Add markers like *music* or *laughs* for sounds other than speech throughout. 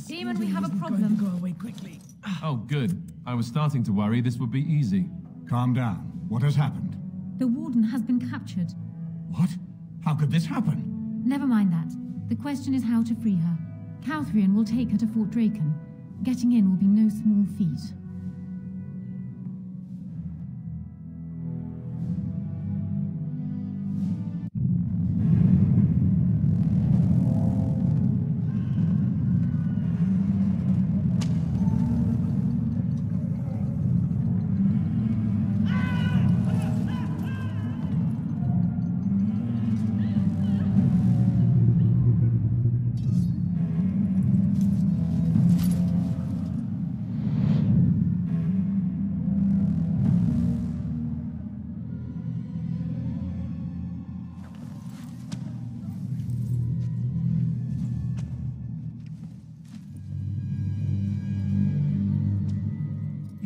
Demon, we have a problem. Go away quickly. Oh, good. I was starting to worry this would be easy. Calm down. What has happened? The Warden has been captured. What? How could this happen? Never mind that. The question is how to free her. Cauthrien will take her to Fort Drakon. Getting in will be no small feat.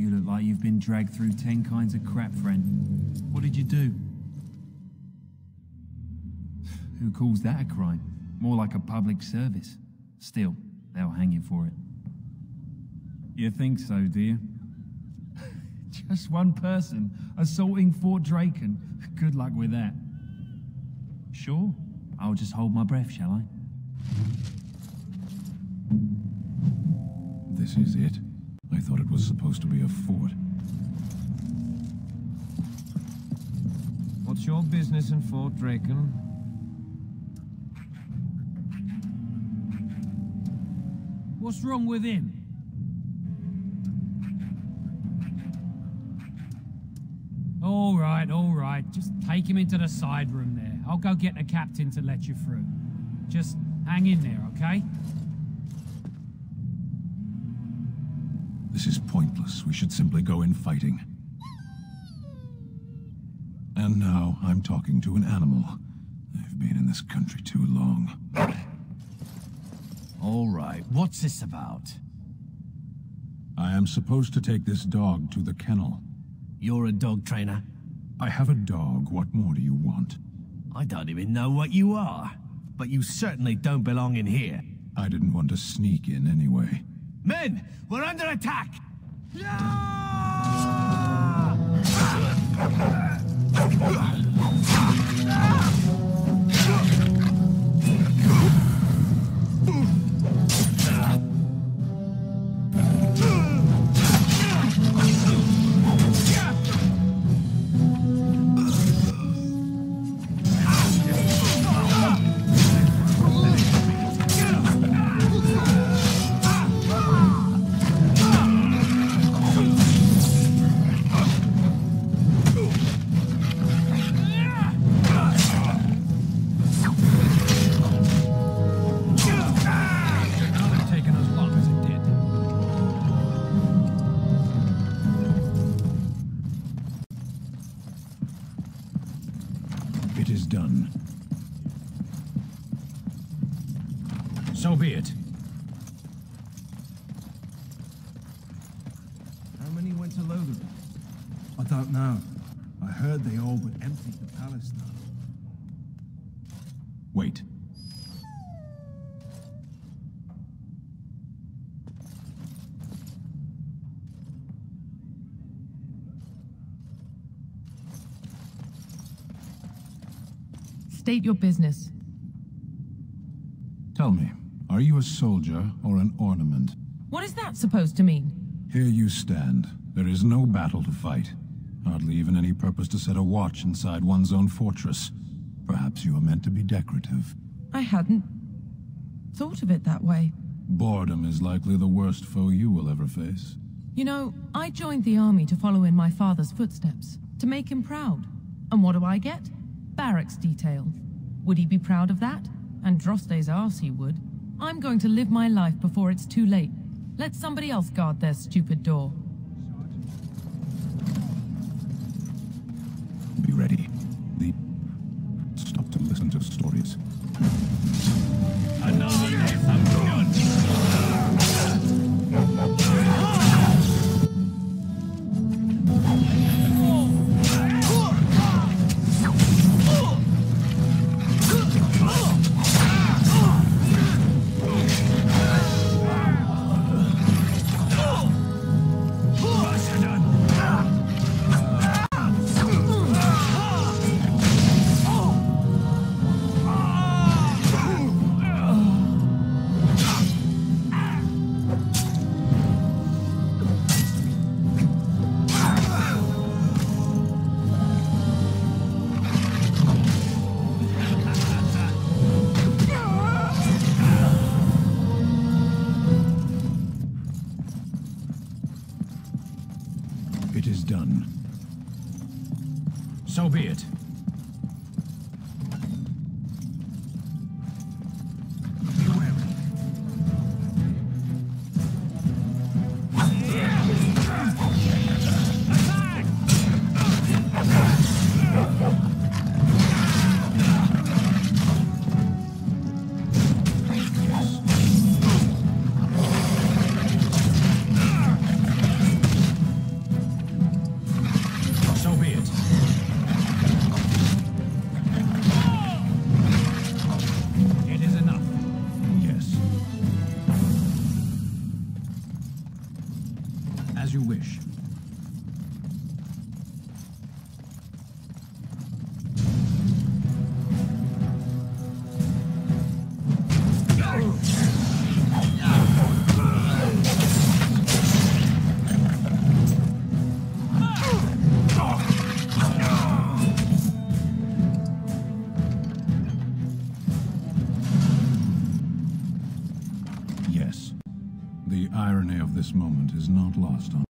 You look like you've been dragged through ten kinds of crap, friend. What did you do? Who calls that a crime? More like a public service. Still, they'll hang you for it. You think so, do you? *laughs* Just one person assaulting Fort Drakon. Good luck with that. Sure, I'll just hold my breath, shall I? This is it. I thought it was supposed to be a fort. What's your business in Fort Drakon? What's wrong with him? All right, all right. Just take him into the side room there. I'll go get the captain to let you through. Just hang in there, okay? This is pointless. We should simply go in fighting. And now I'm talking to an animal. I've been in this country too long. All right, what's this about? I am supposed to take this dog to the kennel. You're a dog trainer? I have a dog. What more do you want? I don't even know what you are. But you certainly don't belong in here. I didn't want to sneak in anyway. Men, we're under attack! Taken So be it. How many went to Lothian? I don't know. I heard they all but emptied the palace now. Wait. State your business. Tell me, are you a soldier or an ornament? What is that supposed to mean? Here you stand. There is no battle to fight. Hardly even any purpose to set a watch inside one's own fortress. Perhaps you are meant to be decorative. I hadn't thought of it that way. Boredom is likely the worst foe you will ever face. You know, I joined the army to follow in my father's footsteps, to make him proud. And what do I get? Barracks detail. Would he be proud of that? Andraste's arse he would. I'm going to live my life before it's too late. Let somebody else guard their stupid door. Be ready. Stop to listen to stories. Done. So be it. You wish. Yes. The irony of this moment is not lost on